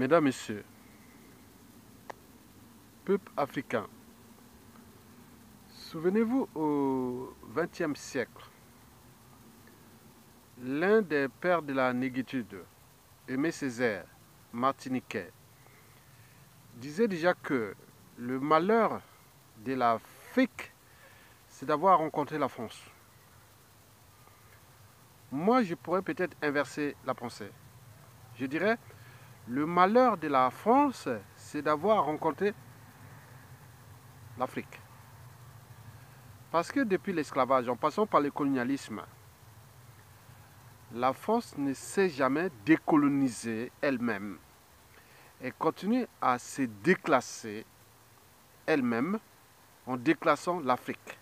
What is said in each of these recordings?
Mesdames, Messieurs, peuple africain, souvenez-vous au XXe siècle, l'un des pères de la négritude, Aimé Césaire, martiniquais, disait déjà que le malheur de l'Afrique, c'est d'avoir rencontré la France. Moi, je pourrais peut-être inverser la pensée. Je dirais, le malheur de la France, c'est d'avoir rencontré l'Afrique. Parce que depuis l'esclavage, en passant par le colonialisme, la France ne s'est jamais décolonisée elle-même. Elle continue à se déclasser elle-même en déclassant l'Afrique.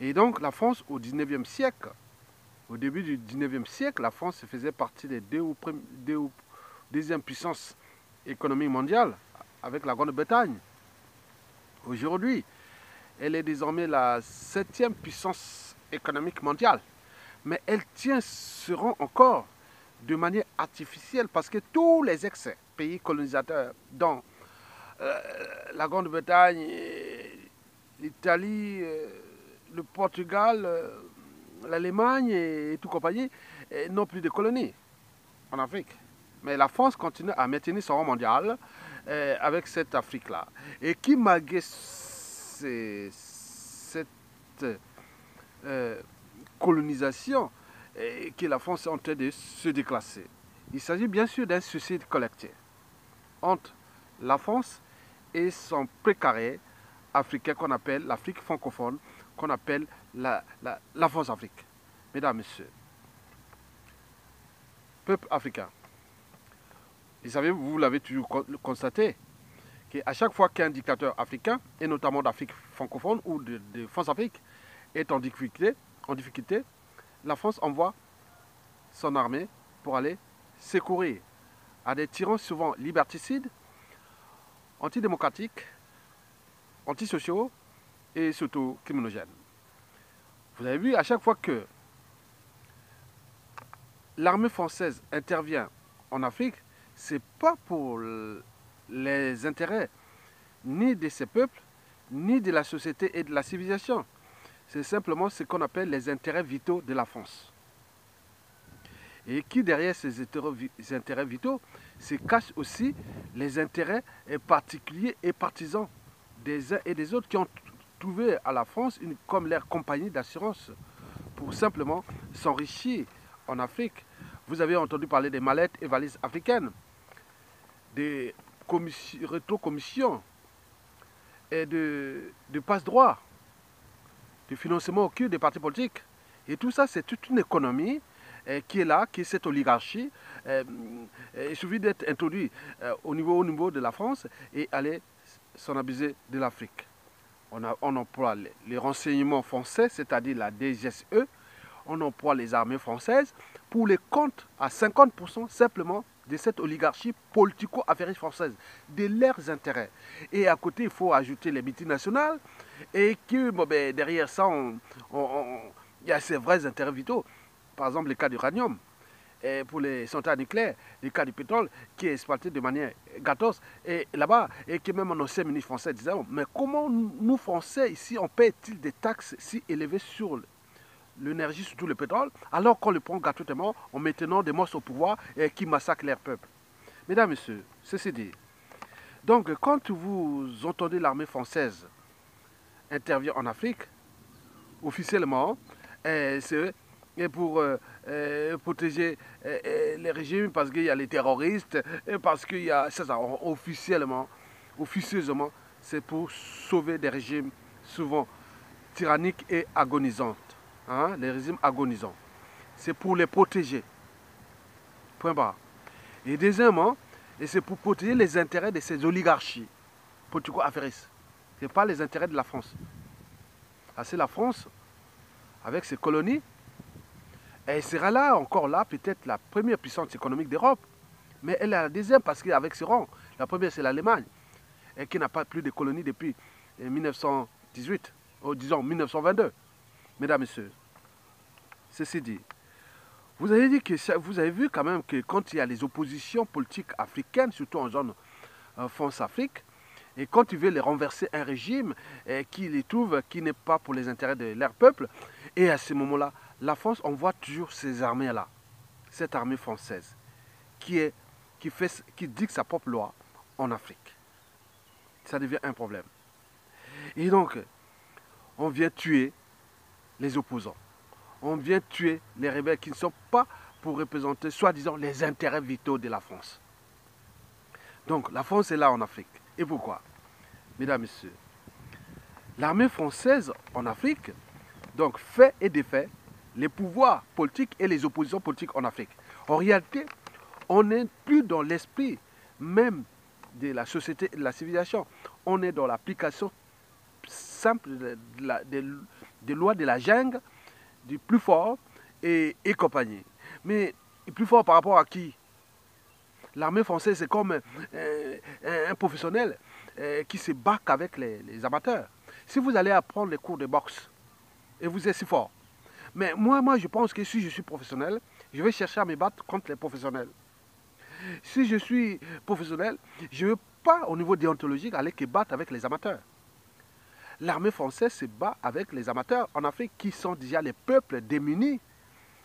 Et donc la France au 19e siècle, au début du 19e siècle, la France faisait partie des deux ou, deux deuxième puissance économique mondiale avec la Grande-Bretagne. Aujourd'hui, elle est désormais la septième puissance économique mondiale. Mais elle tient ce rang encore de manière artificielle parce que tous les excès pays colonisateurs, dont euh, la Grande-Bretagne, l'Italie, euh, le Portugal, euh, l'Allemagne et, tout compagnie, n'ont plus de colonies en Afrique. Mais la France continue à maintenir son rang mondial avec cette Afrique-là. Et qui, malgré cette colonisation, et que la France est en train de se déclasser, il s'agit bien sûr d'un suicide collectif entre la France et son précaré africain qu'on appelle l'Afrique francophone, qu'on appelle la, la, France-Afrique. Mesdames, Messieurs, peuple africain, vous savez, vous l'avez toujours constaté, qu'à chaque fois qu'un dictateur africain, et notamment d'Afrique francophone ou de, de France-Afrique, est en difficulté, en difficulté, la France envoie son armée pour aller secourir à des tyrans souvent liberticides, antidémocratiques, antisociaux et surtout criminogènes. Vous avez vu, à chaque fois que l'armée française intervient en Afrique, ce n'est pas pour les intérêts ni de ces peuples, ni de la société et de la civilisation. C'est simplement ce qu'on appelle les intérêts vitaux de la France et qui derrière ces intérêts vitaux se cachent aussi les intérêts particuliers et partisans des uns et des autres qui ont trouvé à la France une, comme leur compagnie d'assurance pour simplement s'enrichir en Afrique. Vous avez entendu parler des mallettes et valises africaines, des rétro-commissions et de, de passe-droit, du financement au cul des partis politiques. Et tout ça, c'est toute une économie euh, qui est là, qui est cette oligarchie. Euh, euh, il suffit d'être introduit au, niveau, au niveau de la France et aller s'en abuser de l'Afrique. On, emploie les, renseignements français, c'est-à-dire la DGSE, on emploie les armées françaises pour les comptes à 50% simplement de cette oligarchie politico-affairiste française, de leurs intérêts. Et à côté, il faut ajouter les multinationales et que ben, derrière ça, il y a ces vrais intérêts vitaux par exemple le cas d'uranium, et pour les centrales nucléaires, le cas du pétrole qui est exploité de manière gâteuse et là-bas, et que même un ancien ministre français disait, mais comment nous Français ici, on paie-t-il des taxes si élevées sur l'énergie, surtout le pétrole, alors qu'on le prend gratuitement en maintenant des monstres au pouvoir et qui massacrent leur peuple Mesdames, Messieurs, ceci dit, donc quand vous entendez l'armée française intervenir en Afrique, officiellement, c'est pour euh, euh, protéger euh, les régimes parce qu'il y a les terroristes, et parce qu'il y a, ça, officiellement, officieusement, c'est pour sauver des régimes souvent tyranniques et agonisantes. Hein, les régimes agonisants. C'est pour les protéger. Point barre. Et deuxièmement, et c'est pour protéger les intérêts de ces oligarchies politico-affairistes. Ce n'est pas les intérêts de la France. Ah, c'est la France, avec ses colonies, elle sera là, encore là, peut-être la première puissance économique d'Europe. Mais elle est la deuxième parce qu'avec ses rangs, la première c'est l'Allemagne, qui n'a pas plus de colonies depuis 1918, ou disons 1922. Mesdames, Messieurs, ceci dit, Vous avez dit que vous avez vu quand même que quand il y a les oppositions politiques africaines, surtout en zone euh, France-Afrique, et quand ils veulent renverser un régime eh, qui les trouve qui n'est pas pour les intérêts de leur peuple, et à ce moment-là, la France envoie toujours ces armées-là, cette armée française, qui, est, qui dicte sa propre loi en Afrique. Ça devient un problème. Et donc, on vient tuer les opposants. On vient tuer les rebelles qui ne sont pas pour représenter, soi-disant, les intérêts vitaux de la France. Donc, la France est là en Afrique. Et pourquoi? Mesdames, Messieurs, l'armée française en Afrique, donc, fait et défait les pouvoirs politiques et les oppositions politiques en Afrique. En réalité, on n'est plus dans l'esprit même de la société et de la civilisation. On est dans l'application simple des lois de la jungle, du plus fort et, compagnie. Mais plus fort par rapport à qui? L'armée française, c'est comme euh, un, professionnel euh, qui se bat avec les, amateurs. Si vous allez apprendre les cours de boxe et vous êtes si fort, mais moi, moi, je pense que si je suis professionnel, je vais chercher à me battre contre les professionnels. Si je suis professionnel, je ne veux pas, au niveau déontologique, aller que battre avec les amateurs. L'armée française se bat avec les amateurs en Afrique qui sont déjà les peuples démunis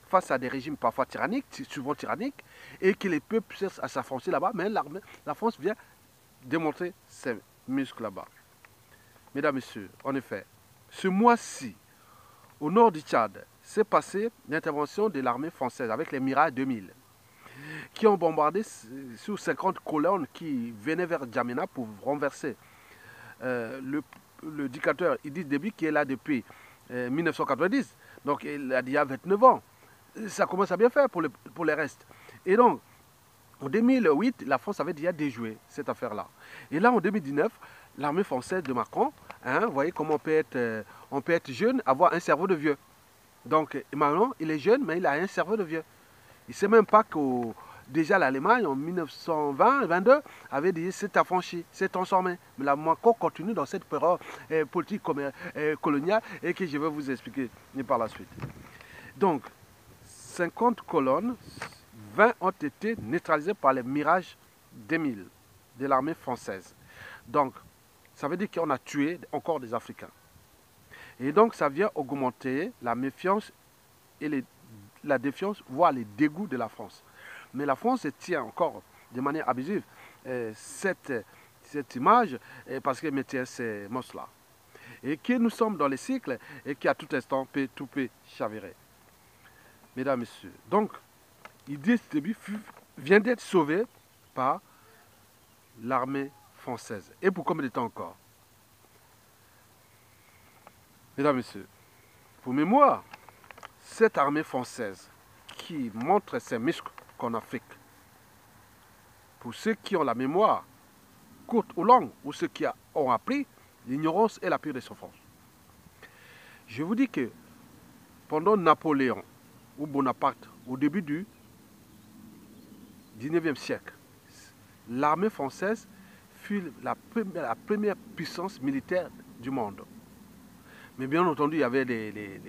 face à des régimes parfois tyranniques, souvent tyranniques, et que les peuples cherchent à s'affronter là-bas, mais la France vient démontrer ses muscles là-bas. Mesdames, Messieurs, en effet, ce mois-ci, au nord du Tchad, s'est passée l'intervention de l'armée française avec les Mirage 2000 qui ont bombardé sur 50 colonnes qui venaient vers Djamena pour renverser euh, le, dictateur Idriss Déby qui est là depuis 1990. Euh, donc il a déjà 29 ans. Ça commence à bien faire pour, pour les restes. Et donc, en 2008, la France avait déjà déjoué cette affaire-là. Et là, en 2019, l'armée française de Macron, hein, vous voyez comment on peut, être, euh, on peut être jeune, avoir un cerveau de vieux. Donc Emmanuel, il est jeune, mais il a un cerveau de vieux. Il ne sait même pas que déjà l'Allemagne, en 1920-22, avait dit c'est affranchi, c'est transformé. Mais la Macron continue dans cette période euh, politique euh, coloniale et que je vais vous expliquer par la suite. Donc, 50 colonnes, 20 ont été neutralisées par les Mirage 2000 de l'armée française. Donc, ça veut dire qu'on a tué encore des Africains. Et donc, ça vient augmenter la méfiance et la défiance, voire les dégoûts de la France. Mais la France tient encore de manière abusive euh, cette, cette image parce qu'elle mettait ces monstres-là. Et que nous sommes dans les cycles et qui à tout instant peut tout peut chavirer. Mesdames, Messieurs, donc, Idriss Déby vient d'être sauvé par l'armée française. Et pour combien de temps encore? Mesdames, Messieurs, pour mémoire, cette armée française qui montre ses muscles qu'en Afrique, pour ceux qui ont la mémoire courte ou longue, ou ceux qui ont appris, l'ignorance est la pire des souffrances. Je vous dis que pendant Napoléon ou Bonaparte, au début du 19e siècle, l'armée française fut la première puissance militaire du monde. Mais bien entendu, il y avait les, les,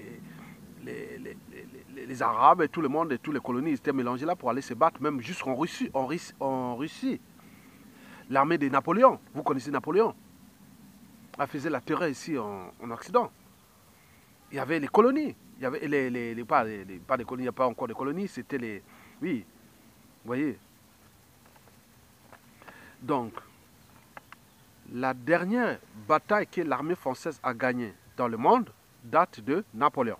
Arabes et tout le monde et tous les colonies étaient mélangés là pour aller se battre, même jusqu'en Russie. En Russie. L'armée de Napoléon, vous connaissez Napoléon, elle faisait la terreur ici en, Occident. Il y avait les colonies. Il y avait les, les, pas, pas des colonies, il n'y a pas encore de colonies, c'était les. Oui, vous voyez. Donc, la dernière bataille que l'armée française a gagnée, dans le monde date de Napoléon.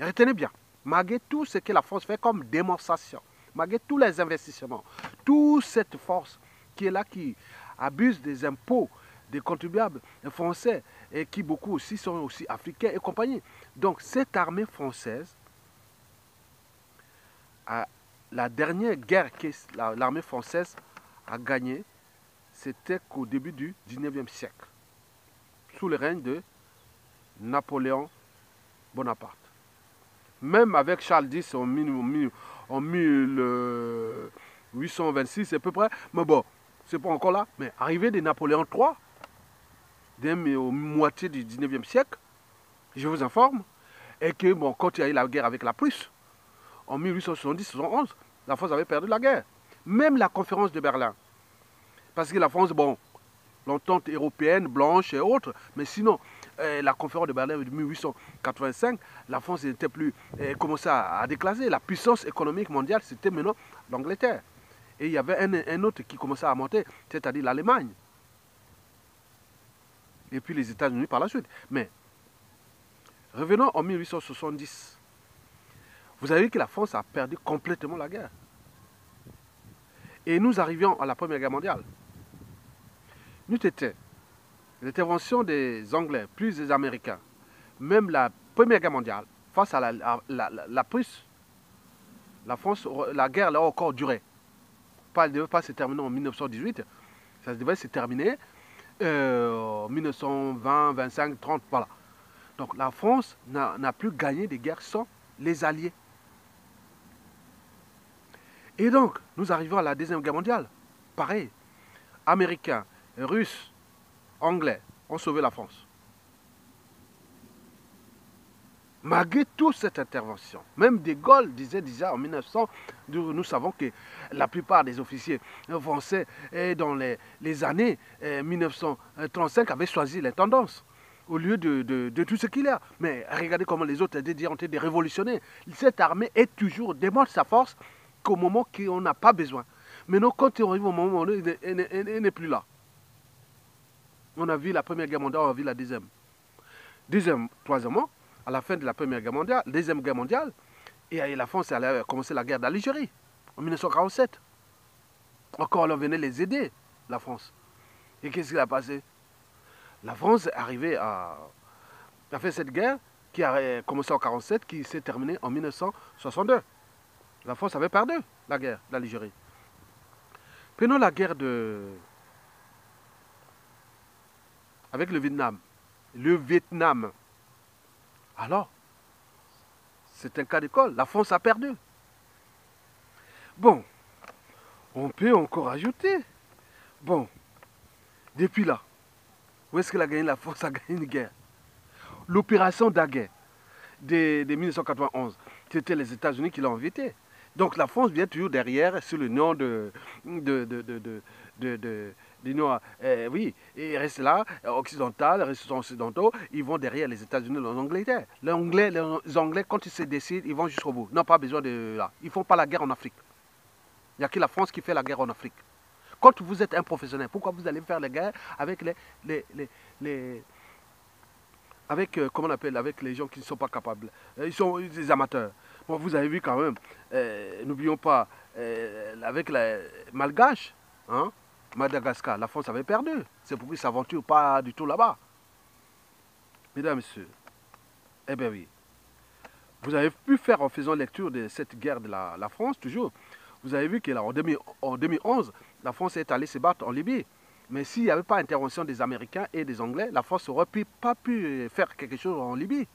Retenez bien, malgré tout ce que la France fait comme démonstration, malgré tous les investissements, toute cette force qui est là, qui abuse des impôts des contribuables français et qui beaucoup aussi sont aussi africains et compagnie. Donc cette armée française, la dernière guerre que l'armée française a gagnée, c'était qu'au début du 19e siècle sous le règne de Napoléon Bonaparte. Même avec Charles X en, 1826 à peu près, mais bon, c'est pas encore là, mais arrivé de Napoléon III, dès au moitié du 19e siècle, je vous informe, et que bon, quand il y a eu la guerre avec la Prusse, en 1870-71, la France avait perdu la guerre. Même la conférence de Berlin. Parce que la France, bon, l'entente européenne, blanche et autres, mais sinon, euh, la conférence de Berlin de 1885, la France n'était plus, euh, commençait à, déclaser. La puissance économique mondiale, c'était maintenant l'Angleterre. Et il y avait un, autre qui commençait à monter, c'est-à-dire l'Allemagne. Et puis les États-Unis par la suite. Mais revenons en 1870. Vous avez vu que la France a perdu complètement la guerre. Et nous arrivions à la Première Guerre mondiale. Nous étions l'intervention des Anglais, plus des Américains, même la Première Guerre mondiale, face à la, Prusse, la France, la guerre a encore duré. elle ne devait pas se terminer en 1918, ça devait se terminer euh, en 1920, 25, 30, voilà. Donc la France n'a plus gagné des guerres sans les Alliés. Et donc, nous arrivons à la Deuxième Guerre mondiale. Pareil, Américains, Russes, Anglais ont sauvé la France. Malgré toute cette intervention, même De Gaulle disait déjà en 1900, nous savons que la plupart des officiers français dans les, années 1935 avaient choisi les tendances au lieu de, tout ce qu'il y a. Mais regardez comment les autres ont été des révolutionnaires. Cette armée est toujours, démontre sa force qu'au moment qu'on n'a pas besoin. Maintenant, quand on arrive au moment où elle n'est plus là. On a vu la Première Guerre mondiale, on a vu la Deuxième. Deuxième, troisièmement, à la fin de la Première Guerre mondiale, Deuxième Guerre mondiale, et la France a commencé la guerre d'Algérie en 1947. Encore, on venait les aider, la France. Et qu'est-ce qui a passé? La France est arrivée à, a fait cette guerre qui a commencé en 1947, qui s'est terminée en 1962. La France avait perdu la guerre d'Algérie. Prenons la guerre de avec le Vietnam. Le Vietnam. Alors, c'est un cas d'école. La France a perdu. Bon, on peut encore ajouter. Bon, depuis là, où est-ce que la, gagné, la France? A gagné une guerre L'opération Daguerre de, 1991, c'était les États-Unis qui l'ont invité. Donc la France vient toujours derrière sous le nom de, de, de euh, oui, ils restent là, occidental, les restent occidentaux, ils vont derrière les États-Unis, les Anglais. Les Anglais, les Anglais, quand ils se décident, ils vont jusqu'au bout. Ils n'ont pas besoin de là. Ils ne font pas la guerre en Afrique. Il n'y a que la France qui fait la guerre en Afrique. Quand vous êtes un professionnel, pourquoi vous allez faire la guerre avec les, les, les, avec, euh, comment on appelle, avec les gens qui ne sont pas capables? Euh, ils sont des amateurs. Bon, vous avez vu quand même, n'oublions pas, avec les malgaches, hein, Madagascar, la France avait perdu. C'est pourquoi ils ne s'aventurent pas du tout là-bas. Mesdames, Messieurs, eh bien oui, vous avez pu faire en faisant lecture de cette guerre de la, France, toujours, vous avez vu qu'en 2011, la France est allée se battre en Libye. Mais s'il n'y avait pas intervention des Américains et des Anglais, la France n'aurait pas pu faire quelque chose en Libye.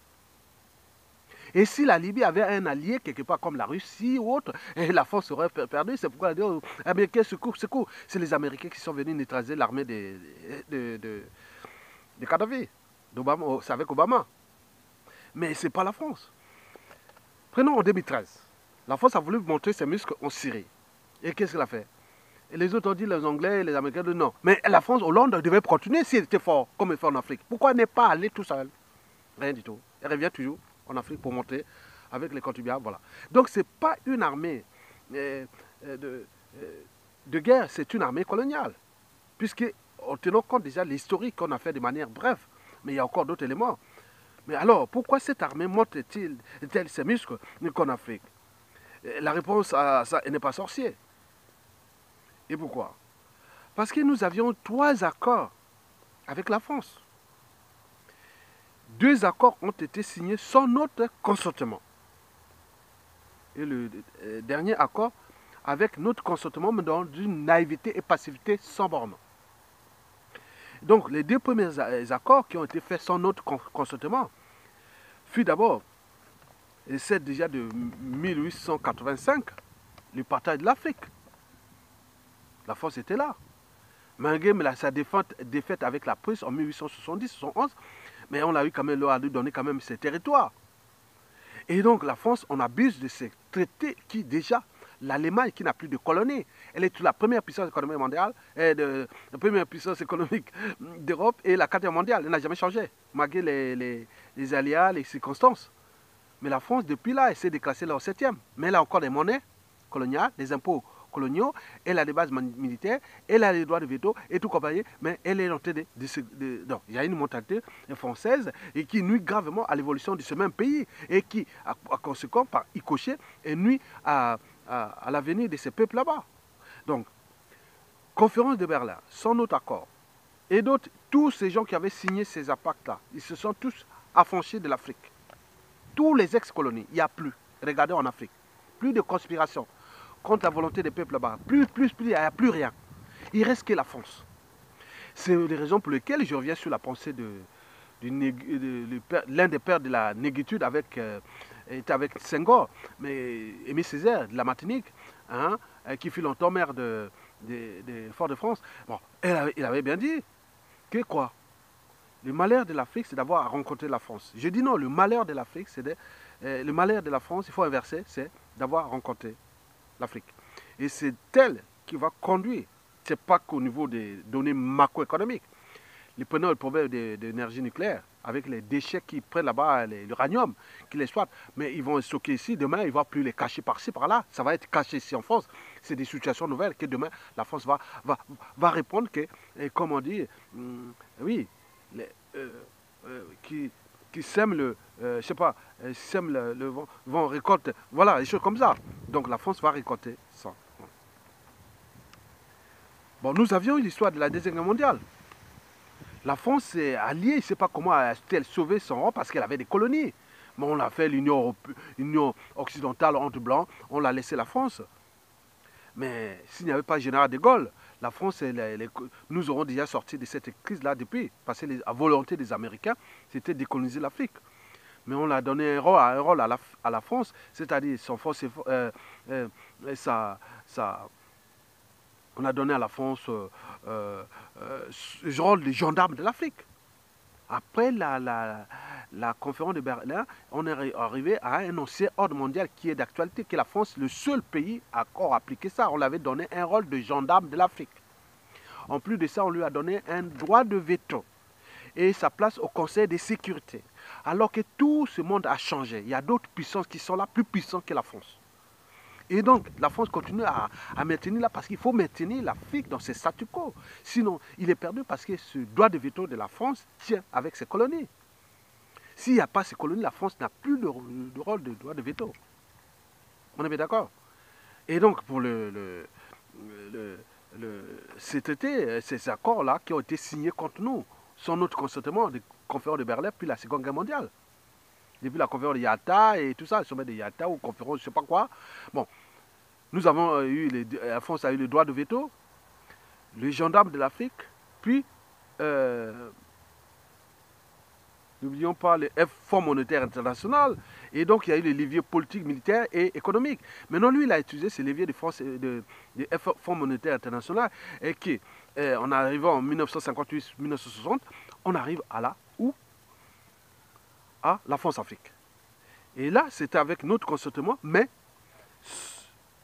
Et si la Libye avait un allié quelque part comme la Russie ou autre, et la France aurait perdu, c'est pourquoi les Américains secours, secours? C'est les Américains qui sont venus neutraliser l'armée de, de, de, Kadhafi. Oh, c'est avec Obama. Mais ce n'est pas la France. Prenons en 2013. La France a voulu montrer ses muscles en Syrie. Et qu'est-ce qu'elle a fait? Et les autres ont dit, les Anglais, les Américains, non. Mais la France, Hollande devait continuer s'il était fort, comme il fait en Afrique. Pourquoi n'est pas allé tout seul Rien du tout. Elle revient toujours en Afrique pour monter avec les contribuables. Voilà. Donc ce n'est pas une armée euh, euh, de, euh, de, guerre, c'est une armée coloniale. Puisque, en tenant compte déjà de l'historique qu'on a fait de manière brève, mais il y a encore d'autres éléments. Mais alors, pourquoi cette armée monte-t-elle ses muscles qu'en Afrique? La réponse à ça n'est pas sorcier. Et pourquoi? Parce que nous avions trois accords avec la France deux accords ont été signés sans notre consentement. Et le euh, dernier accord avec notre consentement, mais dans une naïveté et passivité sans borne. Donc les deux premiers accords qui ont été faits sans notre consentement fut d'abord, et c'est déjà de 1885, le partage de l'Afrique. La force était là. Malgré sa défaite, défaite avec la Prusse en 1870-71, mais on a eu quand même, leur a donné quand même ses territoires. Et donc la France, on abuse de ces traités qui déjà, l'Allemagne qui n'a plus de colonies, elle est la première puissance économique mondiale, de, la première puissance économique d'Europe et la quatrième mondiale. Elle n'a jamais changé, malgré les, les, les aléas, les circonstances. Mais la France, depuis là, essaie de classer leur septième. Mais elle a encore des monnaies coloniales, des impôts coloniaux, elle a des bases militaires, elle a les droits de veto et tout compagnie, mais elle est train de, de, il y a une mentalité française et qui nuit gravement à l'évolution de ce même pays et qui, à, conséquent, par y cocher, nuit à, l'avenir de ces peuples là-bas. Donc, conférence de Berlin, sans notre accord, et d'autres, tous ces gens qui avaient signé ces pactes-là, ils se sont tous affranchis de l'Afrique. Tous les ex-colonies, il n'y a plus. Regardez en Afrique. Plus de conspiration contre la volonté des peuples là-bas. Plus, plus, plus, il n'y a plus rien. Il reste que la France. C'est les raisons pour lesquelles je reviens sur la pensée de, l'un des pères de la négritude avec, euh, avec Senghor, mais Aimé Césaire de la Martinique, hein, euh, qui fut longtemps maire de, de, Fort-de-France. Bon, il avait bien dit que quoi? Le malheur de l'Afrique, c'est d'avoir rencontré la France. Je dis non, le malheur de l'Afrique, c'est euh, le malheur de la France, il faut inverser, c'est d'avoir rencontré l'Afrique. Et c'est elle qui va conduire. Ce n'est pas qu'au niveau des données macroéconomiques. Les prenons le problème de, l'énergie nucléaire, avec les déchets qui prennent là-bas, l'uranium, qu'ils exploitent. Mais ils vont les stocker ici. Demain, ils ne vont plus les cacher par-ci, par-là. Ça va être caché ici en France. C'est des situations nouvelles que demain, la France va, va, va répondre que, comme on dit, hum, oui, les, euh, euh, qui, qui sèment le, euh, je sais pas, euh, sèment le, vent, vont récolter, voilà, des choses comme ça. Donc la France va récolter ça. Bon, nous avions eu l'histoire de la Deuxième Guerre mondiale. La France est alliée, je ne sais pas comment a-t-elle sauvé son rang parce qu'elle avait des colonies. Mais on a fait l'Union occidentale entre blancs, on l'a laissé la France. Mais s'il n'y avait pas le général de Gaulle, la France, nous aurons déjà sorti de cette crise-là depuis. Parce que la volonté des Américains, c'était décoloniser l'Afrique. Mais on a donné un rôle, un à, la, à la France, c'est-à-dire son force, euh, euh, on a donné à la France euh, euh le rôle de gendarme de l'Afrique. Après la, conférence de Berlin, on est arrivé à un ancien ordre mondial qui est d'actualité, que la France, le seul pays à encore appliqué ça. On l'avait donné un rôle de gendarme de l'Afrique. En plus de ça, on lui a donné un droit de veto et sa place au Conseil de sécurité. Alors que tout ce monde a changé. Il y a d'autres puissances qui sont là, plus puissantes que la France. Et donc, la France continue à, maintenir là parce qu'il faut maintenir l'Afrique dans ses statu quo. Sinon, il est perdu parce que ce droit de veto de la France tient avec ses colonies. S'il n'y a pas ces colonies, la France n'a plus de, rôle de droit de veto. On est bien d'accord? Et donc, pour le, le, ces traités, ces accords-là qui ont été signés contre nous, sont notre consentement des conférences de Berlin puis la Seconde Guerre mondiale depuis la conférence de Yata et tout ça, le sommet de Yata ou conférence, je ne sais pas quoi. Bon, nous avons euh, eu, les, euh, la France a eu le droit de veto, les gendarmes de l'Afrique, puis, euh, n'oublions pas le Fonds monétaire international, et donc il y a eu les leviers politiques, militaires et économiques. Maintenant, lui, il a utilisé ces leviers de Fonds monétaire international, et qui, en arrivant en 1958-1960, on arrive à là où? À la France-Afrique. Et là, c'était avec notre consentement, mais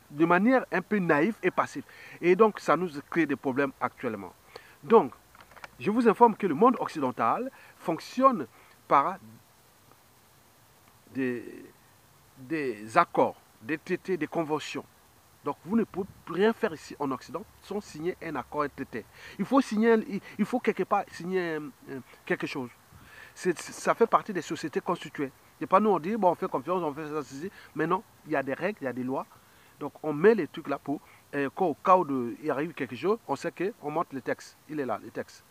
de manière un peu naïve et passive. Et donc, ça nous crée des problèmes actuellement. Donc, je vous informe que le monde occidental fonctionne par des, des accords, des traités, des conventions. Donc, vous ne pouvez rien faire ici en Occident sans signer un accord, un traité. Il faut signer, il faut quelque part signer quelque chose ça fait partie des sociétés constituées. Et pas nous on dit, bon, on fait confiance, on fait ça, ceci. Mais non, il y a des règles, il y a des lois. Donc on met les trucs là pour, et au cas où il arrive quelque chose, on sait qu'on monte le texte. Il est là, le texte.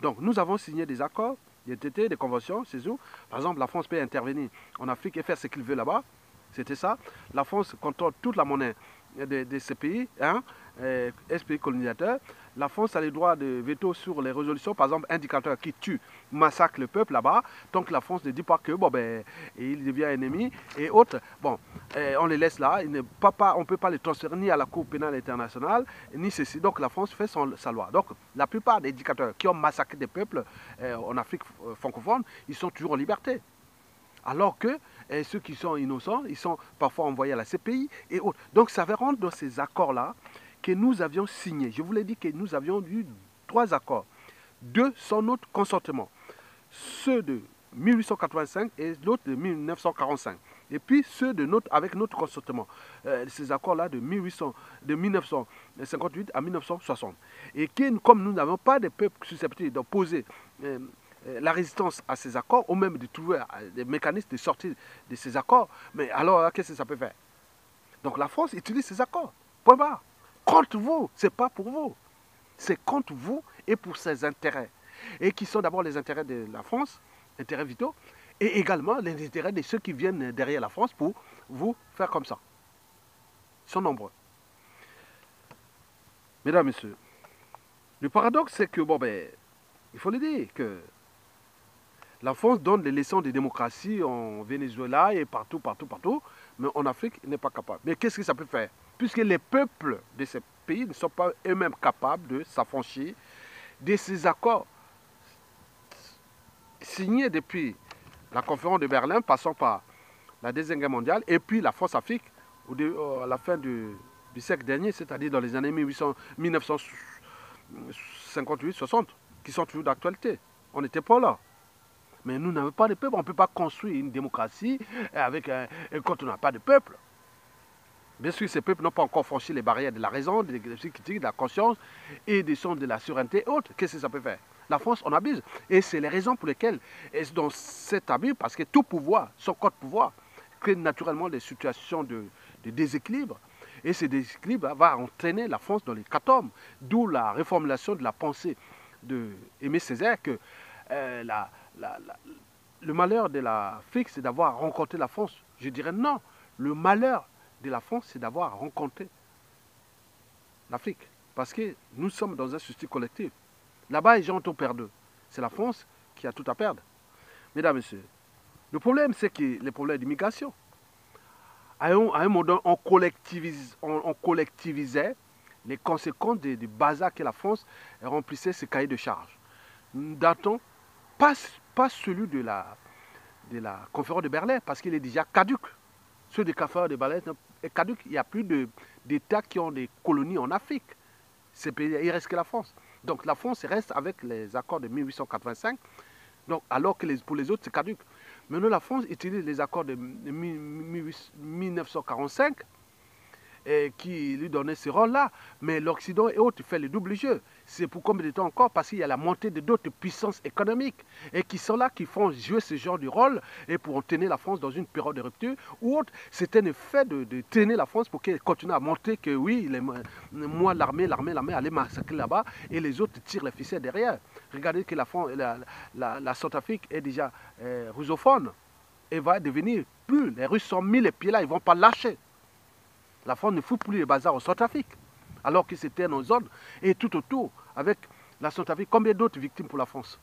Donc nous avons signé des accords, des traités, des conventions, c'est où. Par exemple, la France peut intervenir en Afrique et faire ce qu'il veut là-bas. C'était ça. La France contrôle toute la monnaie de, ces pays, hein, pays colonisateurs. La France a le droit de veto sur les résolutions, par exemple, indicateurs qui tuent, massacrent le peuple là-bas. Donc la France ne dit pas que bon ben il devient ennemi et autres. Bon, eh, on les laisse là. On ne peut pas les transférer ni à la Cour pénale internationale ni ceci. Donc la France fait son, sa loi. Donc la plupart des dictateurs qui ont massacré des peuples eh, en Afrique francophone, ils sont toujours en liberté. Alors que ceux qui sont innocents, ils sont parfois envoyés à la CPI et autres. Donc ça va rendre dans ces accords-là que nous avions signés. Je vous l'ai dit que nous avions eu trois accords. Deux sans notre consentement. Ceux de 1885 et l'autre de 1945. Et puis ceux de notre, avec notre consentement. Euh, ces accords-là de, 1800, de 1958 à 1960. Et que, comme nous n'avons pas de peuple susceptible d'opposer euh, euh, la résistance à ces accords, ou même de trouver des mécanismes de sortie de ces accords, mais alors qu'est-ce que ça peut faire? Donc la France utilise ces accords. Point barre. Contre vous, ce n'est pas pour vous. C'est contre vous et pour ses intérêts. Et qui sont d'abord les intérêts de la France, intérêts vitaux, et également les intérêts de ceux qui viennent derrière la France pour vous faire comme ça. Ils sont nombreux. Mesdames, Messieurs, le paradoxe, c'est que, bon, ben, il faut le dire, que la France donne des leçons de démocratie en Venezuela et partout, partout, partout, mais en Afrique, il n'est pas capable. Mais qu'est-ce que ça peut faire? Puisque les peuples de ces pays ne sont pas eux-mêmes capables de s'affranchir de ces accords signés depuis la conférence de Berlin, passant par la Deuxième Guerre mondiale, et puis la France Afrique, à la fin du, siècle dernier, c'est-à-dire dans les années 1958-60, qui sont toujours d'actualité. On n'était pas là. Mais nous n'avons pas de peuple. On ne peut pas construire une démocratie quand on n'a pas de peuple. Bien sûr, ces peuples n'ont pas encore franchi les barrières de la raison, de de la conscience et des sons de la souveraineté et autres. Qu'est-ce que ça peut faire? La France, on abuse. Et c'est les raisons pour lesquelles, dans cet abus, parce que tout pouvoir, son code pouvoir, crée naturellement des situations de, déséquilibre. Et ce déséquilibre va entraîner la France dans les catombes. D'où la réformulation de la pensée de Césaire que euh, le malheur de l'Afrique, c'est d'avoir rencontré la France. Je dirais non. Le malheur de la France, c'est d'avoir rencontré l'Afrique. Parce que nous sommes dans un souci collectif. Là-bas, les gens ont tout perdu. C'est la France qui a tout à perdre. Mesdames, Messieurs, le problème, c'est que les problèmes d'immigration. À un, moment, on, on, collectivisait les conséquences du, bazar que la France remplissait ses cahiers de charges. Datons pas, pas celui de la, de la conférence de Berlin, parce qu'il est déjà caduque. Ceux des conférences de Berlin est caduque. Il n'y a plus d'États qui ont des colonies en Afrique. il reste que la France. Donc la France reste avec les accords de 1885, donc, alors que pour les autres, c'est caduque. Maintenant, la France utilise les accords de 1945 qui lui donnait ce rôle-là. Mais l'Occident et autres fait le double jeu. C'est pour combien de temps encore? Parce qu'il y a la montée de d'autres puissances économiques et qui sont là, qui font jouer ce genre de rôle et pour tenir la France dans une période de rupture ou autre. C'est un effet de, tenir la France pour qu'elle continue à monter que oui, moi, l'armée, l'armée, l'armée allait massacrer là-bas et les autres tirent les ficelles derrière. Regardez que la, la, la, Centrafrique est déjà euh, russophone et va devenir plus. Les Russes sont mis les pieds là, ils ne vont pas lâcher. La France ne fout plus les bazars au Centrafrique, alors que c'était nos zones. Et tout autour, avec la Centrafrique, combien d'autres victimes pour la France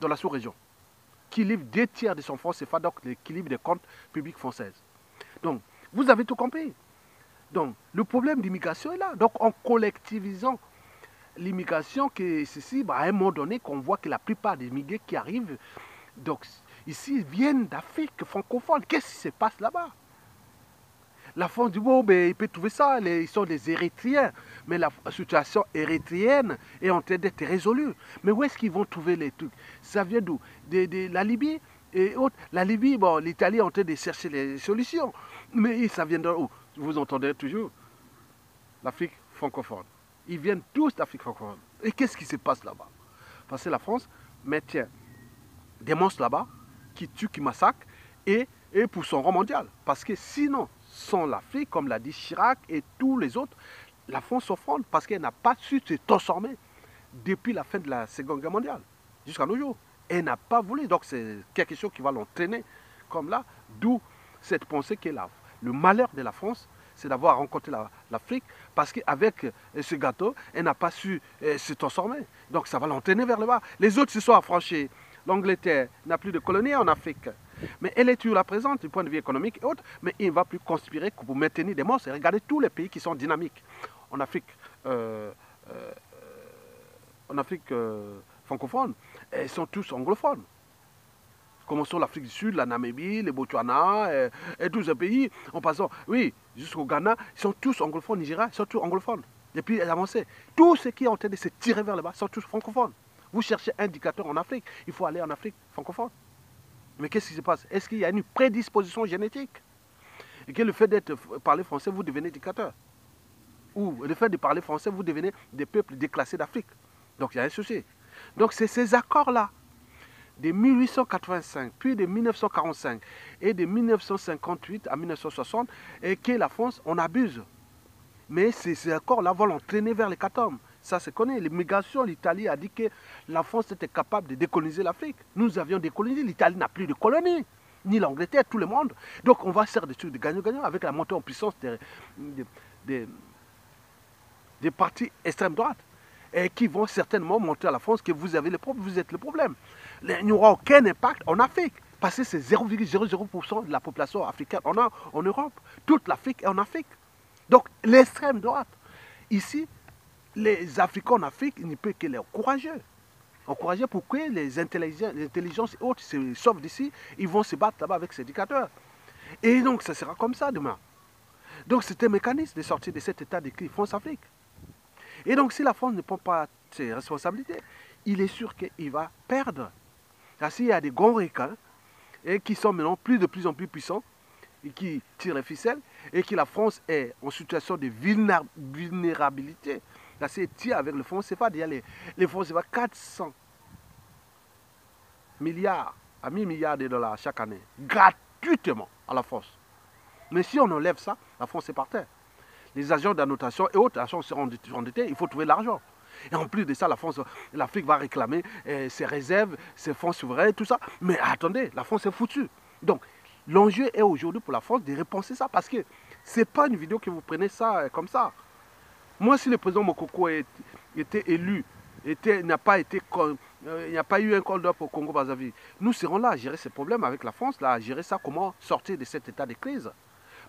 dans la sous-région qui livre deux tiers de son fonds CFA, donc l'équilibre des comptes publics françaises. Donc, vous avez tout compris. Donc, le problème d'immigration est là. Donc, en collectivisant l'immigration, que ceci, bah, à un moment donné, qu'on voit que la plupart des immigrés qui arrivent, donc, ici, viennent d'Afrique francophone. Qu'est-ce qui se passe là-bas? La France dit, bon, ben, il peut trouver ça, ils sont des Érythréens. Mais la situation érythréenne est en train d'être résolue. Mais où est-ce qu'ils vont trouver les trucs? Ça vient d'où? De, la Libye et autres. La Libye, bon, l'Italie est en train de chercher les solutions. Mais ça vient d'où? Vous entendez toujours? l'Afrique francophone. Ils viennent tous d'Afrique francophone. Et qu'est-ce qui se passe là-bas? Parce que la France maintient des monstres là-bas qui tuent, qui massacrent, et pour son rang mondial. Parce que sinon, sans l'Afrique, comme l'a dit Chirac et tous les autres, la France s'offre parce qu'elle n'a pas su se transformer depuis la fin de la Seconde Guerre mondiale, jusqu'à nos jours. Elle n'a pas voulu. Donc c'est quelque chose qui va l'entraîner comme là, d'où cette pensée que le malheur de la France, c'est d'avoir rencontré l'Afrique, parce qu'avec euh, ce gâteau, elle n'a pas su euh, se transformer. Donc ça va l'entraîner vers le bas. Les autres se sont affranchis. L'Angleterre n'a plus de colonies en Afrique. Mais elle est toujours la présente du point de vue économique et autres, mais il ne va plus conspirer pour maintenir des monstres. regardez tous les pays qui sont dynamiques. En Afrique, euh, euh, en Afrique euh, francophone, ils sont tous anglophones. Commençons l'Afrique du Sud, la Namibie, le Botswana et, tous ces pays, en passant, oui, jusqu'au Ghana, ils sont tous anglophones, Nigeria, ils sont tous anglophones. Les pays. Tous ceux qui ont été de se tirer vers le bas sont tous francophones. Vous cherchez un indicateur en Afrique, il faut aller en Afrique francophone. Mais qu'est-ce qui se passe? Est-ce qu'il y a une prédisposition génétique? Et que le fait d'être parler français, vous devenez dictateur Ou le fait de parler français, vous devenez des peuples déclassés d'Afrique Donc il y a un souci. Donc c'est ces accords-là, de 1885, puis de 1945 et de 1958 à 1960, et que la France, on abuse. Mais ces accords-là vont l'entraîner vers les catames. Ça se connaît. L'immigration, l'Italie a dit que la France était capable de décoloniser l'Afrique. Nous avions décolonisé. L'Italie n'a plus de colonies. Ni l'Angleterre, tout le monde. Donc on va faire des trucs de gagnant-gagnant avec la montée en puissance des, des, partis extrême droite. Et qui vont certainement montrer à la France que vous avez le problème, vous êtes le problème. Il n'y aura aucun impact en Afrique. Parce que c'est 0,00% de la population africaine en, en Europe. Toute l'Afrique est en Afrique. Donc l'extrême droite, ici, les Africains en Afrique, il ne peut que les encourager. Encourager pour que les intelligences, autres se sauvent d'ici, ils vont se battre là-bas avec ces dictateurs. Et donc, ça sera comme ça demain. Donc, c'est un mécanisme de sortir de cet état de crise France-Afrique. Et donc, si la France ne prend pas ses responsabilités, il est sûr qu'il va perdre. Parce qu'il y a des grands requins et qui sont maintenant de plus en plus puissants et qui tirent les ficelles et que la France est en situation de vulnérabilité Là, c'est tiré avec le fonds CFA. Déjà, les, les fonds CFA, 400 milliards à 1000 milliards de dollars chaque année, gratuitement à la France. Mais si on enlève ça, la France est par terre. Les agents d'annotation et autres agents seront endettés, il faut trouver l'argent. Et en plus de ça, la France, l'Afrique va réclamer eh, ses réserves, ses fonds souverains, tout ça. Mais attendez, la France est foutue. Donc, l'enjeu est aujourd'hui pour la France de repenser ça. Parce que ce n'est pas une vidéo que vous prenez ça eh, comme ça. Moi, si le président Mokoko était élu, il n'a pas, été, euh, a pas eu un call d'offre au Congo-Brazzaville, nous serons là à gérer ces problèmes avec la France, là, à gérer ça, comment sortir de cet état de crise.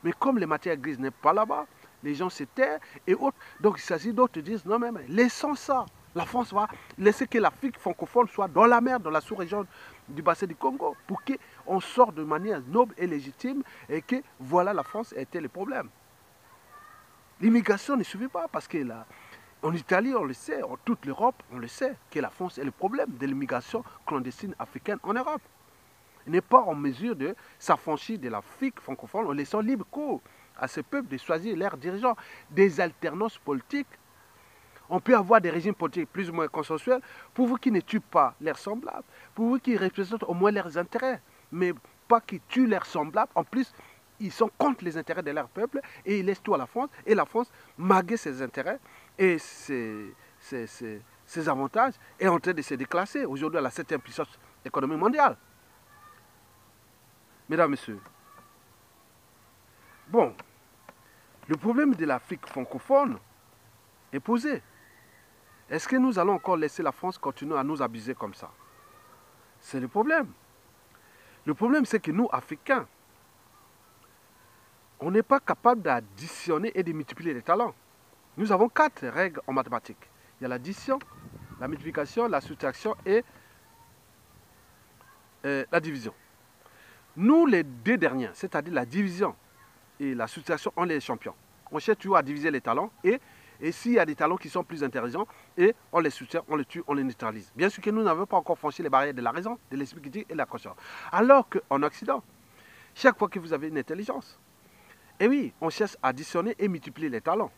Mais comme les matières grises n'est pas là-bas, les gens se taisent et autres. Donc il s'agit d'autres qui disent non, mais, mais laissons ça. La France va laisser que l'Afrique francophone soit dans la mer, dans la sous-région du bassin du Congo, pour qu'on sorte de manière noble et légitime et que voilà la France était le problème. L'immigration ne suffit pas parce que en Italie, on le sait, en toute l'Europe, on le sait, que la France est le problème de l'immigration clandestine africaine en Europe. Elle n'est pas en mesure de s'affranchir de l'Afrique francophone en laissant libre cours à ce peuple de choisir leurs dirigeants. Des alternances politiques. On peut avoir des régimes politiques plus ou moins consensuels pour vous qui ne tuent pas leurs semblables, pour vous qui représentent au moins leurs intérêts, mais pas qui tuent leurs semblables. En plus, ils sont contre les intérêts de leur peuple et ils laissent tout à la France. Et la France, malgré ses intérêts et ses, avantages, est en train de se déclasser aujourd'hui à la septième puissance économique mondiale. Mesdames, Messieurs, bon, le problème de l'Afrique francophone est posé. Est-ce que nous allons encore laisser la France continuer à nous abuser comme ça? C'est le problème. Le problème, c'est que nous, Africains, on n'est pas capable d'additionner et de multiplier les talents. Nous avons quatre règles en mathématiques. Il y a l'addition, la multiplication, la soustraction et euh, la division. Nous, les deux derniers, c'est-à-dire la division et la soustraction, on est les champions. On cherche toujours à diviser les talents et, et s'il y a des talents qui sont plus intéressants, et on les soutient, on les tue, on les neutralise. Bien sûr que nous n'avons pas encore franchi les barrières de la raison, de l'esprit critique et de la conscience. Alors qu'en Occident, chaque fois que vous avez une intelligence, et oui, on cherche à additionner et multiplier les talents.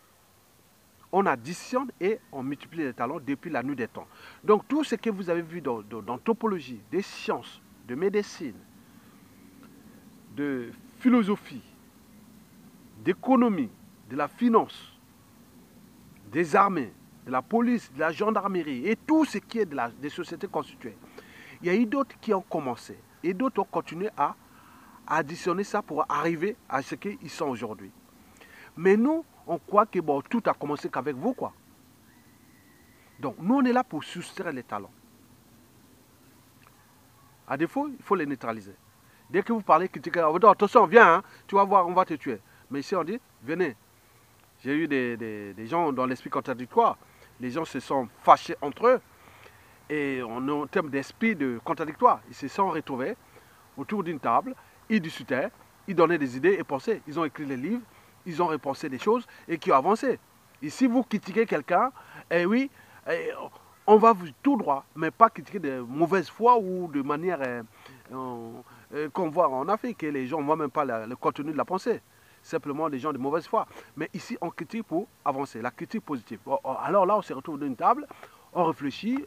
On additionne et on multiplie les talents depuis la nuit des temps. Donc tout ce que vous avez vu dans, topologie, des sciences, de médecine, de philosophie, d'économie, de la finance, des armées, de la police, de la gendarmerie et tout ce qui est des sociétés constituées. Il y a eu d'autres qui ont commencé et d'autres ont continué à additionner ça pour arriver à ce qu'ils sont aujourd'hui. Mais nous, on croit que bon, tout a commencé qu'avec vous, quoi. Donc, nous, on est là pour soustraire les talents. À défaut, il faut les neutraliser. Dès que vous parlez, critiquez, attention, viens, hein, tu vas voir, on va te tuer. Mais ici, on dit, venez. J'ai eu des, des, gens dans l'esprit contradictoire. Les gens se sont fâchés entre eux. Et en termes d'esprit de contradictoire, ils se sont retrouvés autour d'une table, ils discutaient, ils donnaient des idées et pensaient. Ils ont écrit des livres, ils ont repensé des choses et qui ont avancé. Et si vous critiquez quelqu'un, eh oui, eh, on va tout droit, mais pas critiquer de mauvaise foi ou de manière euh, euh, qu'on voit en Afrique. Les gens ne voient même pas le contenu de la pensée. Simplement des gens de mauvaise foi. Mais ici, on critique pour avancer, la critique positive. Alors là, on se retrouve dans une table, on réfléchit,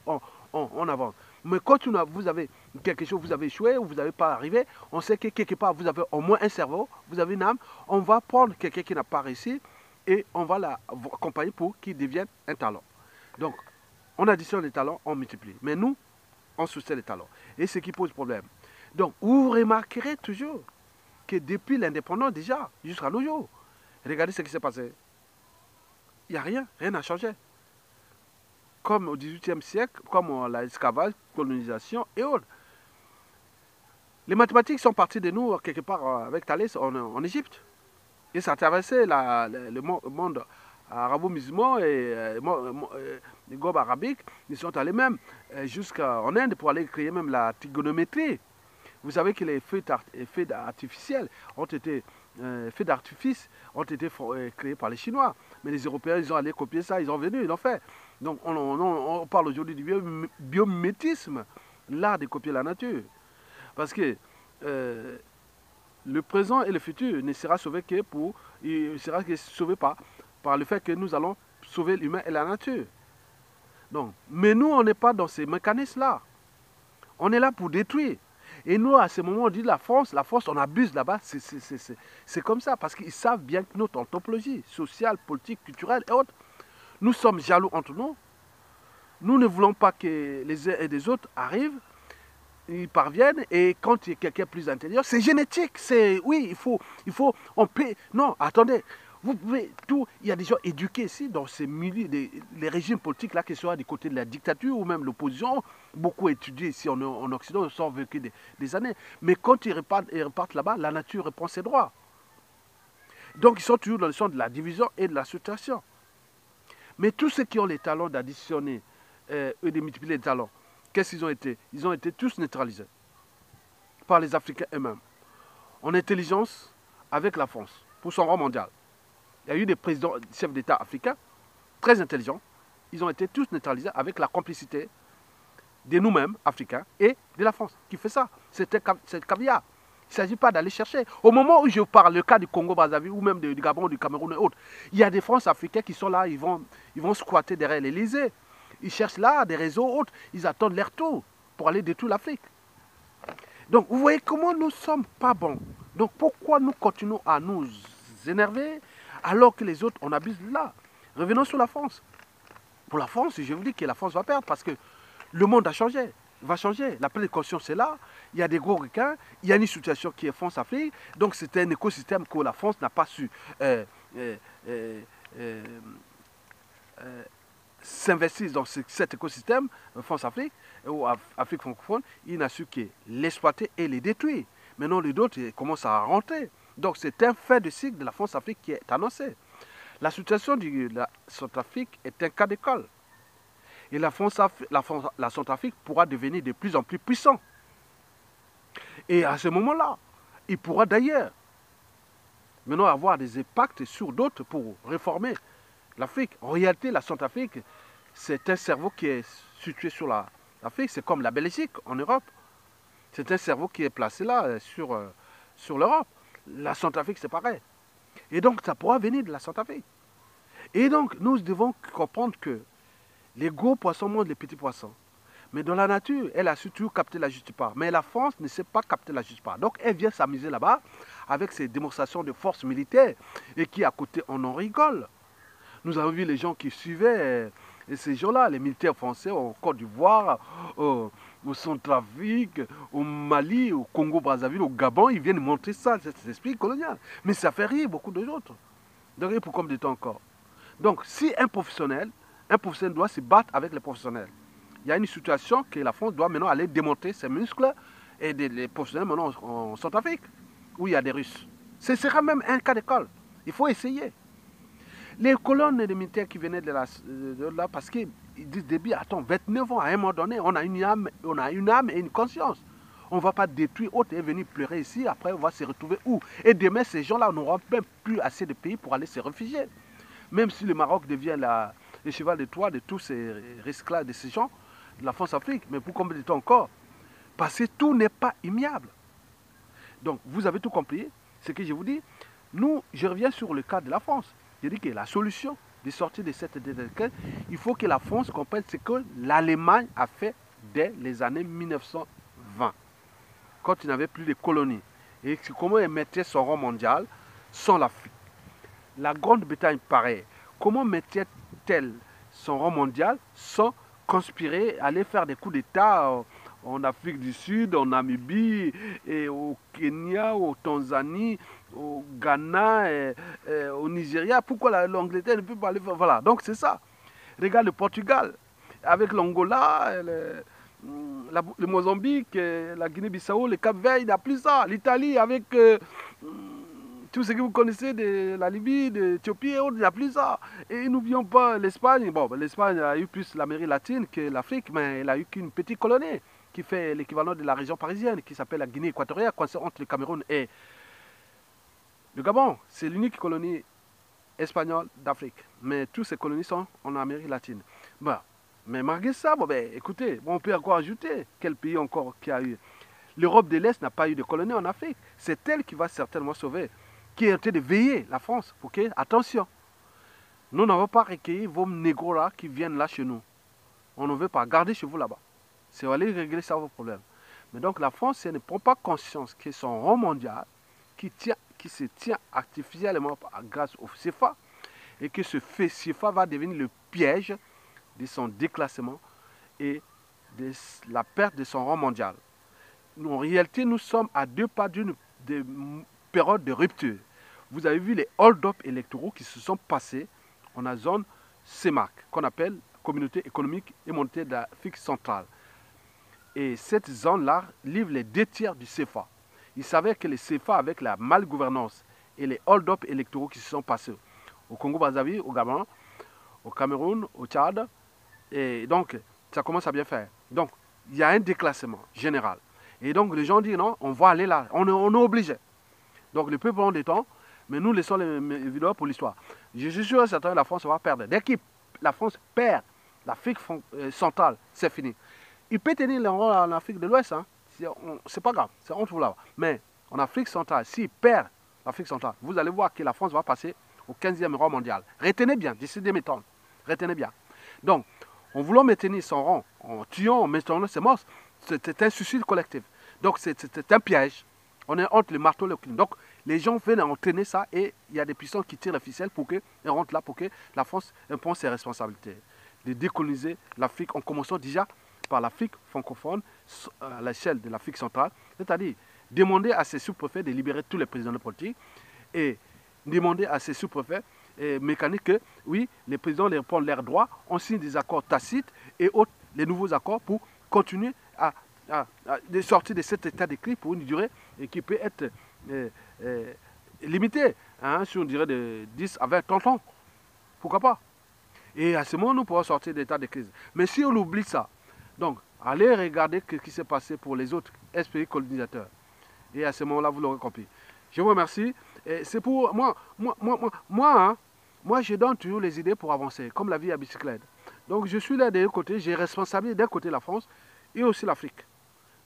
on, avance. Mais quand vous avez quelque chose, vous avez échoué ou vous n'avez pas arrivé, on sait que quelque part, vous avez au moins un cerveau, vous avez une âme. On va prendre quelqu'un qui n'a pas réussi et on va l'accompagner pour qu'il devienne un talent. Donc, on additionne les talents, on multiplie. Mais nous, on soutient les talents. Et ce qui pose problème. Donc, vous remarquerez toujours que depuis l'indépendance déjà, jusqu'à nos jours, regardez ce qui s'est passé. Il n'y a rien, rien n'a changé. Comme au XVIIIe siècle, comme l'esclavage, colonisation et autres. Les mathématiques sont parties de nous quelque part euh, avec Thalès en, Égypte. Et ça a traversé le monde arabo-musulman et euh, euh, les gobes arabiques, ils sont allés même jusqu'en Inde pour aller créer même la trigonométrie. Vous savez que les feux artificiels ont été faits d'artifice ont été créés par les Chinois. Mais les Européens, ils ont allé copier ça, ils ont venu, ils l'ont fait. Donc on, parle aujourd'hui du biométisme, l'art de copier la nature. Parce que euh, le présent et le futur ne sera sauvé que pour, il sera sauvé par, par le fait que nous allons sauver l'humain et la nature. Donc, mais nous, on n'est pas dans ces mécanismes-là. On est là pour détruire. Et nous, à ce moment, on dit la France, la France, on abuse là-bas. C'est comme ça, parce qu'ils savent bien que notre anthropologie sociale, politique, culturelle et autres, nous sommes jaloux entre nous. Nous ne voulons pas que les uns et les autres arrivent, ils parviennent, et quand il y a quelqu'un plus intelligent, c'est génétique, c'est, oui, il faut, il faut, on peut, non, attendez, vous pouvez tout, il y a des gens éduqués ici dans ces milieux, les régimes politiques là, que ce soit du côté de la dictature ou même l'opposition, beaucoup étudiés ici en, Occident, ils sont vécu des, années. Mais quand ils repartent, ils repartent là-bas, la nature reprend ses droits. Donc ils sont toujours dans le sens de la division et de la situation. Mais tous ceux qui ont les talents d'additionner euh, et de multiplier les talents, qu'est-ce qu'ils ont été? Ils ont été tous neutralisés par les Africains eux-mêmes. En intelligence avec la France, pour son rang mondial. Il y a eu des présidents, chefs d'État africains, très intelligents. Ils ont été tous neutralisés avec la complicité de nous-mêmes, Africains, et de la France, qui fait ça. C'est caviar. Il ne s'agit pas d'aller chercher. Au moment où je parle, le cas du Congo-Brazzaville, ou même du Gabon, du Cameroun et autres, il y a des France africains qui sont là, ils vont, ils vont squatter derrière l'Elysée. Ils cherchent là des réseaux autres, ils attendent leur tour pour aller détruire l'Afrique. Donc, vous voyez comment nous ne sommes pas bons. Donc, pourquoi nous continuons à nous énerver alors que les autres, on abuse là? Revenons sur la France. Pour la France, je vous dis que la France va perdre parce que le monde a changé va changer. La pleine conscience est là. Il y a des gros requins. Il y a une situation qui est France-Afrique. Donc c'est un écosystème que la France n'a pas su euh, euh, euh, s'investir dans cet écosystème, France-Afrique, ou Afrique francophone. Il n'a su que l'exploiter et les détruire. Maintenant, les autres commencent à rentrer. Donc c'est un fait de cycle de la France-Afrique qui est annoncé. La situation de la Centrafrique est un cas d'école. Et la, France, la, Centrafrique pourra devenir de plus en plus puissant. Et à ce moment-là, il pourra d'ailleurs maintenant avoir des impacts sur d'autres pour réformer l'Afrique. En réalité, la Centrafrique, c'est un cerveau qui est situé sur l'Afrique. C'est comme la Belgique en Europe. C'est un cerveau qui est placé là, euh, sur, euh, sur l'Europe. La Centrafrique, c'est pareil. Et donc, ça pourra venir de la Centrafrique. Et donc, nous devons comprendre que les gros poissons mangent les petits poissons. Mais dans la nature, elle a su toujours capter la juste part. Mais la France ne sait pas capter la juste part. Donc elle vient s'amuser là-bas avec ses démonstrations de force militaire. Et qui à côté, on en rigole. Nous avons vu les gens qui suivaient et ces gens-là, les militaires français en Côte d'Ivoire, au, au Centrafrique, au Mali, au Congo-Brazzaville, au Gabon, ils viennent montrer ça, cet esprit colonial. Mais ça fait rire beaucoup d'autres. Donc, pour comme de temps encore. Donc, si un professionnel un professionnel doit se battre avec les professionnels. Il y a une situation que la France doit maintenant aller démonter ses muscles et les professionnels maintenant en Centrafrique, où il y a des Russes. Ce sera même un cas d'école. Il faut essayer. Les colonnes de militaires qui venaient de là, parce qu'ils disent début, attends, 29 ans, à un moment donné, on a une âme, on a une âme et une conscience. On ne va pas détruire autre et venir pleurer ici. Après, on va se retrouver où? Et demain, ces gens-là n'auront même plus assez de pays pour aller se réfugier. Même si le Maroc devient le cheval de Troie de tous ces risques-là, de ces gens, de la France-Afrique. Mais pour combien de temps encore? Parce que tout n'est pas immuable. Donc, vous avez tout compris. Ce que je vous dis. Nous, je reviens sur le cas de la France. Je dis que la solution de sortir de cette dette, il faut que la France comprenne ce que l'Allemagne a fait dès les années 1920, quand il n'avait plus de colonies. Et comment elle mettait son rang mondial sans l'Afrique. La Grande-Bretagne, pareil. Comment mettait-elle son rang mondial sans conspirer, aller faire des coups d'État en Afrique du Sud, en Namibie, et au Kenya, au Tanzanie, au Ghana, et, au Nigeria. Pourquoi l'Angleterre ne peut pas aller faire? Voilà, donc c'est ça. Regarde le Portugal, avec l'Angola, le, le, Mozambique, la Guinée-Bissau, le Cap-Vert, il n'y a plus ça. L'Italie, avec euh, tout ce que vous connaissez de la Libye, de l'Éthiopie il n'y a plus ça. Et n'oublions pas l'Espagne. Bon, l'Espagne a eu plus l'Amérique latine que l'Afrique, mais elle a eu qu'une petite colonie qui fait l'équivalent de la région parisienne, qui s'appelle la Guinée équatoriale, entre le Cameroun et le Gabon. C'est l'unique colonie espagnole d'Afrique. Mais toutes ces colonies sont en Amérique latine. Bon, mais malgré ça, bon, ben, écoutez, on peut encore ajouter quel pays encore qui a eu. L'Europe de l'Est n'a pas eu de colonie en Afrique. C'est elle qui va certainement sauver, qui est en train de veiller la France que, attention, nous n'avons pas recueilli vos négros là qui viennent là chez nous. On ne veut pas. garder chez vous là-bas. C'est aller régler ça vos problèmes. Mais donc la France, elle ne prend pas conscience que son rang mondial, qui, se tient artificiellement grâce au CFA, et que ce CFA va devenir le piège de son déclassement et de la perte de son rang mondial. En réalité, nous sommes à deux pas d'une période de rupture. Vous avez vu les hold-up électoraux qui se sont passés en la zone CEMAC, qu'on appelle Communauté économique et monétaire d'Afrique centrale. Et cette zone-là livre les deux tiers du CFA. Il savait que le CFA, avec la malgouvernance et les hold-up électoraux qui se sont passés au Congo-Brazzaville, au Gabon, au Cameroun, au Tchad, et donc ça commence à bien faire. Donc il y a un déclassement général. Et donc les gens disent non, on va aller là, on est, obligé. Donc le peuple prend des temps, mais nous laissons les, vidéos pour l'histoire. Je suis sûr certain que la France va perdre. Dès que la France perd l'Afrique euh, centrale, c'est fini. Il peut tenir le rôle en Afrique de l'Ouest, hein. c'est pas grave, c'est on trouve là. Mais en Afrique centrale, s'il perd l'Afrique centrale, vous allez voir que la France va passer au 15e rang mondial. Retenez bien, d'ici des méthodes. Retenez bien. Donc, en voulant maintenir son rang, en tuant, en maintenant ses morts, c'est un suicide collectif. Donc, c'est un piège. On est entre le marteau et le clin. Donc, les gens viennent entraîner ça et il y a des puissants qui tirent la ficelle pour qu'elle rentre là, pour que la France prenne ses responsabilités. De décoloniser l'Afrique en commençant déjà par l'Afrique francophone à l'échelle de l'Afrique centrale, c'est-à-dire demander à ces sous-préfets de libérer tous les présidents de politique et demander à ces sous-préfets mécaniques que, oui, les présidents les prennent leurs droits, on signe des accords tacites et autres, les nouveaux accords pour continuer à, sortir de cet état de crise pour une durée qui peut être euh, euh, limitée, hein, sur une durée de 10 à 20, 30 ans. Pourquoi pas? Et à ce moment, nous pourrons sortir d'état de crise. Mais si on oublie ça, donc, allez regarder ce qui s'est passé pour les autres esprits colonisateurs. Et à ce moment-là, vous l'aurez compris. Je vous remercie. C'est pour moi, moi, moi, moi, moi, hein, moi, je donne toujours les idées pour avancer, comme la vie à bicyclette. Donc, je suis là d'un côté, j'ai responsabilité d'un côté la France et aussi l'Afrique.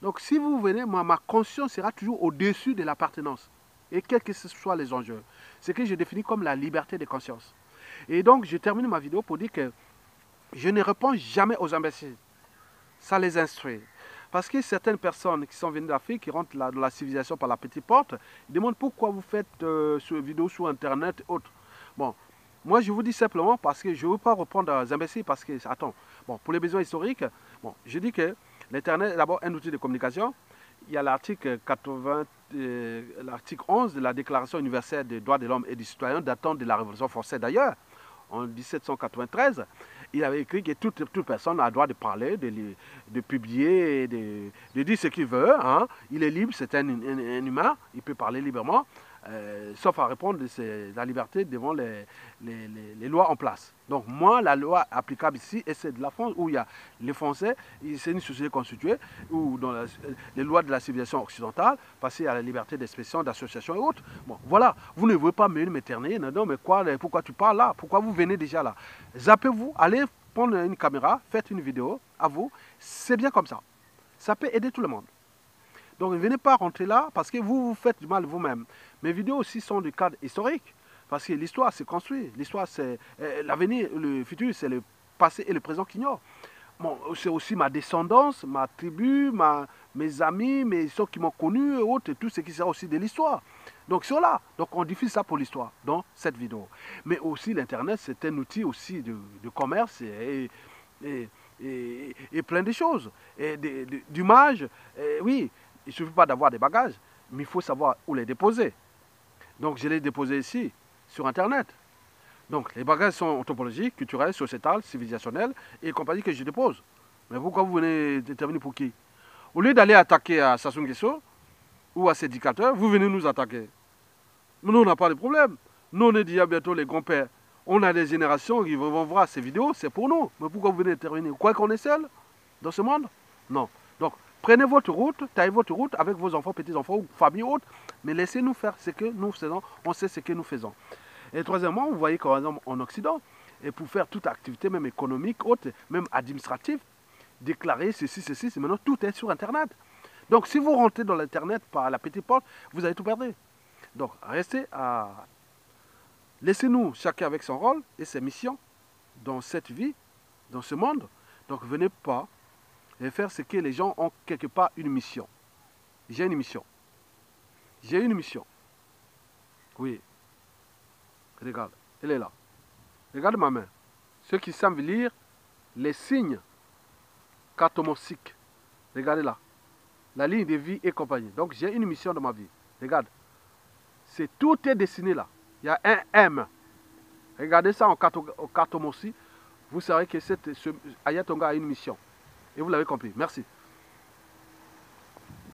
Donc, si vous venez, ma conscience sera toujours au-dessus de l'appartenance. Et quels que soient les enjeux. C'est que je définis comme la liberté de conscience. Et donc, je termine ma vidéo pour dire que je ne réponds jamais aux imbéciles ça les instruit. Parce que certaines personnes qui sont venues d'Afrique, qui rentrent dans la civilisation par la petite porte, ils demandent pourquoi vous faites euh, ce vidéo sur Internet et autres. Bon, moi je vous dis simplement parce que je ne veux pas reprendre aux imbéciles parce que, attends, bon, pour les besoins historiques, bon, je dis que l'Internet est d'abord un outil de communication. Il y a l'article 80, euh, l'article 11 de la Déclaration universelle des droits de l'homme et du citoyen datant de la Révolution française d'ailleurs, en 1793 il avait écrit que toute, personne a le droit de parler, de, publier, de, de, dire ce qu'il veut. Hein. Il est libre, c'est un, humain, il peut parler librement. Euh, sauf à répondre de la liberté devant les, lois en place. Donc moi, la loi applicable ici, et c'est de la France, où il y a les Français, c'est une société constituée, où dans les lois de la civilisation occidentale, passer à la liberté d'expression, d'association et autres. Bon, voilà, vous ne voulez pas m'éterner, non, non, mais quoi, pourquoi tu parles là? Pourquoi vous venez déjà là? Zappez-vous, allez prendre une caméra, faites une vidéo, à vous, c'est bien comme ça. Ça peut aider tout le monde. Donc ne venez pas rentrer là parce que vous vous faites du mal vous-même. Mes vidéos aussi sont du cadre historique. Parce que l'histoire s'est construite. L'histoire, c'est euh, l'avenir, le futur, c'est le passé et le présent qui ignorent. Bon, c'est aussi ma descendance, ma tribu, ma, mes amis, mes ceux qui m'ont connu et autres, et tout ce qui sera aussi de l'histoire. Donc c'est là. Donc on diffuse ça pour l'histoire dans cette vidéo. Mais aussi l'Internet, c'est un outil aussi de, commerce et, et, et, plein de choses. Et d'image, oui, il ne suffit pas d'avoir des bagages, mais il faut savoir où les déposer. Donc je les déposé ici, sur Internet. Donc les bagages sont topologiques, culturels, sociétales, civilisationnels et compagnie que je dépose. Mais pourquoi vous venez déterminer pour qui? Au lieu d'aller attaquer à Sassou Nguesso ou à ses dictateurs, vous venez nous attaquer. Mais nous, on n'a pas de problème. Nous, on est bientôt les grands-pères. On a des générations qui vont voir ces vidéos, c'est pour nous. Mais pourquoi vous venez intervenir? Croyez qu'on est seul dans ce monde? Non. Prenez votre route, taillez votre route avec vos enfants, petits-enfants ou famille haute, mais laissez-nous faire ce que nous faisons. On sait ce que nous faisons. Et troisièmement, vous voyez exemple en Occident, et pour faire toute activité, même économique, haute, même administrative, déclarer ceci, ceci, maintenant tout est sur Internet. Donc si vous rentrez dans l'Internet par la petite porte, vous allez tout perdre. Donc restez à... Laissez-nous chacun avec son rôle et ses missions dans cette vie, dans ce monde. Donc venez pas et faire ce que les gens ont quelque part une mission. J'ai une mission. J'ai une mission. Oui. Regarde, elle est là. Regarde ma main. Ceux qui savent lire les signes catomosiques. Regardez là. La ligne de vie et compagnie. Donc j'ai une mission dans ma vie. Regarde. C'est tout est dessiné là. Il y a un M. Regardez ça en cartomosie. Vous savez que ce Ayatonga a une mission. Et vous l'avez compris. Merci.